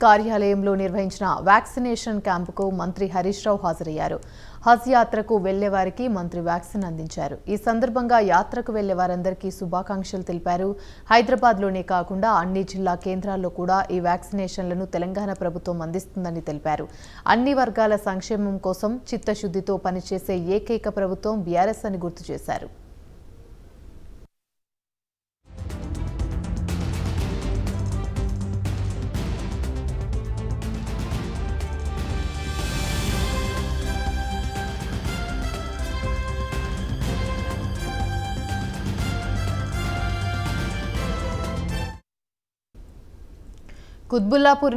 కార్యాలయంలో నిర్వహించిన వ్యాక్సినేషన్ క్యాంపుకు మంత్రి హరీష్ రావు హాజరయ్యారు. హజ్ యాత్రకు వెళ్ళే వారికి మంత్రి వ్యాక్సిన్ అందించారు. ఈ సందర్భంగా యాత్రకు వెళ్ళే వారందరికీ శుభాకాంక్షలు తెలిపారు. హైదరాబాద్లోనే కాకుండా అన్ని జిల్లా కేంద్రాల్లో కూడా ఈ వ్యాక్సినేషన్లను తెలంగాణ ప్రభుత్వం అందిస్తుందని తెలిపారు. అన్ని వర్గాల సంక్షేమం కోసం చిత్తశుద్ధితో పనిచేసే ఏకైక ప్రభుత్వం బీఆర్ఎస్ అని గుర్తు చేశారు. కుత్బుల్లాపూర్